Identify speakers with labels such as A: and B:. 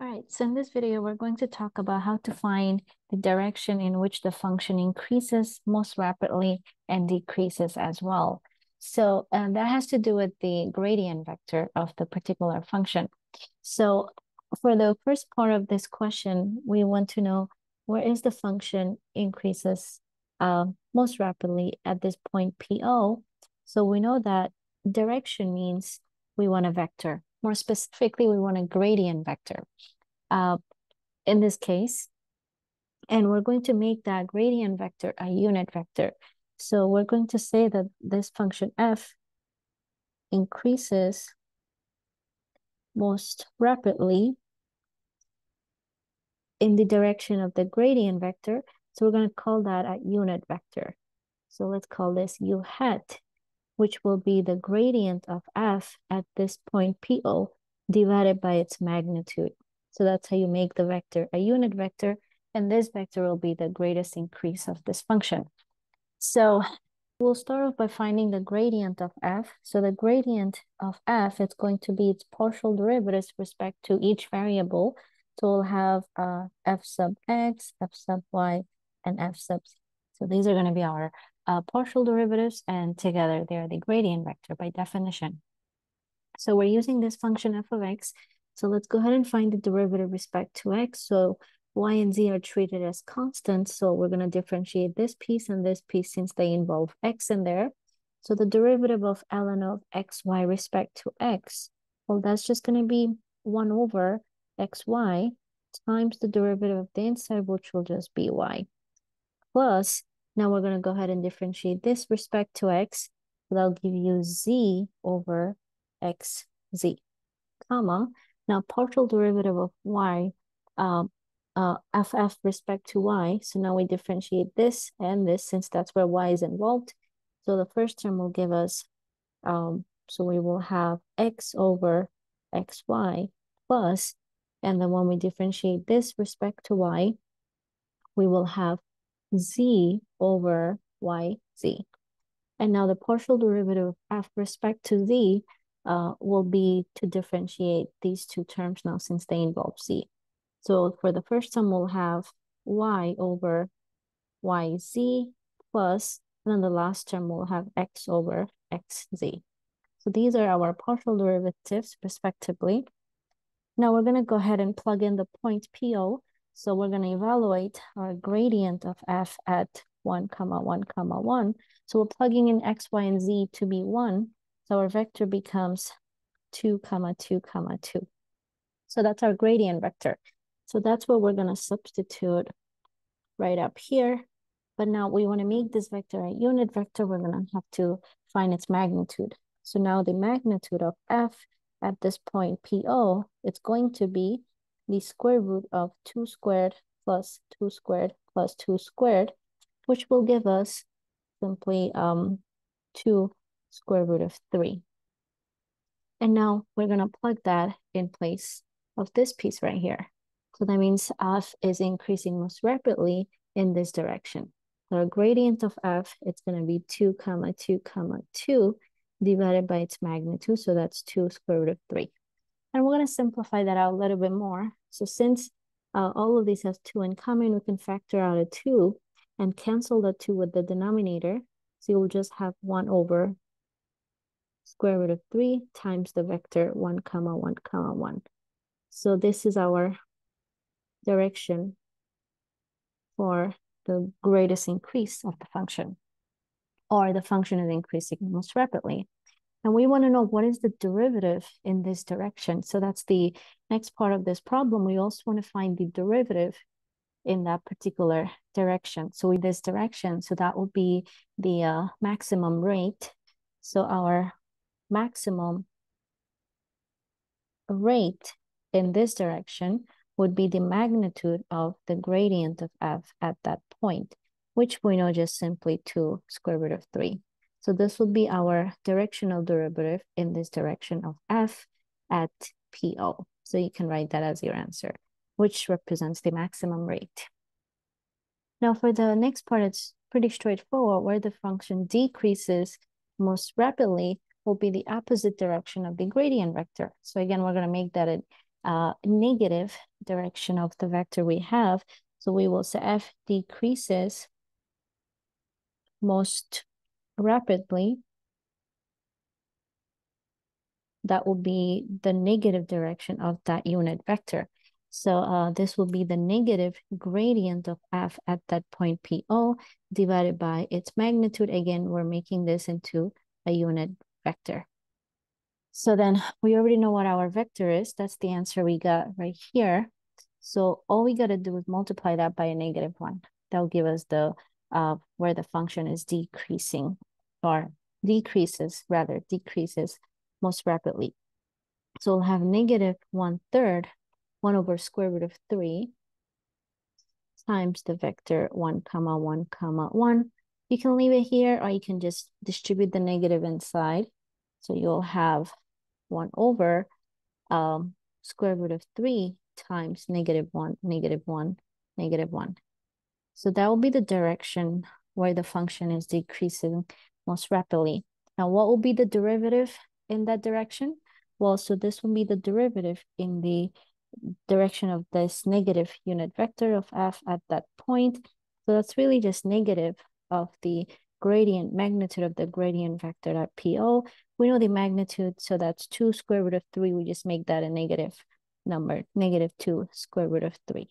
A: All right, so in this video, we're going to talk about how to find the direction in which the function increases most rapidly and decreases as well. So and that has to do with the gradient vector of the particular function. So for the first part of this question, we want to know where is the function increases uh, most rapidly at this point PO. So we know that direction means we want a vector. More specifically, we want a gradient vector uh, in this case. And we're going to make that gradient vector a unit vector. So we're going to say that this function f increases most rapidly in the direction of the gradient vector. So we're going to call that a unit vector. So let's call this u hat which will be the gradient of f at this point PO divided by its magnitude. So that's how you make the vector a unit vector, and this vector will be the greatest increase of this function. So we'll start off by finding the gradient of f. So the gradient of f is going to be its partial derivatives respect to each variable. So we'll have uh, f sub x, f sub y, and f sub z. So these are going to be our uh, partial derivatives, and together they're the gradient vector by definition. So we're using this function f of x. So let's go ahead and find the derivative respect to x. So y and z are treated as constants. So we're going to differentiate this piece and this piece since they involve x in there. So the derivative of ln of xy respect to x, well, that's just going to be 1 over xy times the derivative of the inside, which will just be y, plus now we're going to go ahead and differentiate this respect to x. So that'll give you z over xz, comma. Now partial derivative of y, um, uh, ff respect to y. So now we differentiate this and this since that's where y is involved. So the first term will give us, um, so we will have x over xy plus, and then when we differentiate this respect to y, we will have z over yz. And now the partial derivative of respect to z uh, will be to differentiate these two terms now since they involve z. So for the first term, we'll have y over yz plus, and then the last term we'll have x over xz. So these are our partial derivatives respectively. Now we're going to go ahead and plug in the point PO so we're going to evaluate our gradient of f at 1, comma 1, comma 1. So we're plugging in x, y, and z to be 1. So our vector becomes 2, comma 2, comma 2. So that's our gradient vector. So that's what we're going to substitute right up here. But now we want to make this vector a unit vector. We're going to have to find its magnitude. So now the magnitude of f at this point, PO, it's going to be the square root of 2 squared plus 2 squared plus 2 squared, which will give us simply um, 2 square root of 3. And now we're going to plug that in place of this piece right here. So that means f is increasing most rapidly in this direction. So our gradient of f, it's going to be 2 comma 2 comma 2 divided by its magnitude. So that's 2 square root of 3. And we're going to simplify that out a little bit more. So since uh, all of these have 2 in common, we can factor out a 2 and cancel the 2 with the denominator. So you'll just have 1 over square root of 3 times the vector 1 comma 1 comma 1. So this is our direction for the greatest increase of the function or the function is increasing most rapidly. And we want to know what is the derivative in this direction. So that's the next part of this problem. We also want to find the derivative in that particular direction. So in this direction, so that would be the uh, maximum rate. So our maximum rate in this direction would be the magnitude of the gradient of f at that point, which we know just simply 2 square root of 3. So this will be our directional derivative in this direction of f at PO. So you can write that as your answer, which represents the maximum rate. Now for the next part, it's pretty straightforward. Where the function decreases most rapidly will be the opposite direction of the gradient vector. So again, we're going to make that a uh, negative direction of the vector we have. So we will say f decreases most rapidly. That will be the negative direction of that unit vector. So uh, this will be the negative gradient of f at that point PO divided by its magnitude. Again, we're making this into a unit vector. So then we already know what our vector is. That's the answer we got right here. So all we got to do is multiply that by a negative one. That'll give us the uh, where the function is decreasing or decreases rather decreases most rapidly. So we'll have negative one third 1 over square root of 3 times the vector 1 comma 1 comma 1. You can leave it here or you can just distribute the negative inside. So you'll have 1 over um, square root of 3 times negative 1, negative 1, negative 1. So that will be the direction where the function is decreasing most rapidly. Now, what will be the derivative in that direction? Well, so this will be the derivative in the direction of this negative unit vector of f at that point. So that's really just negative of the gradient magnitude of the gradient vector at PO. We know the magnitude, so that's 2 square root of 3. We just make that a negative number, negative 2 square root of 3.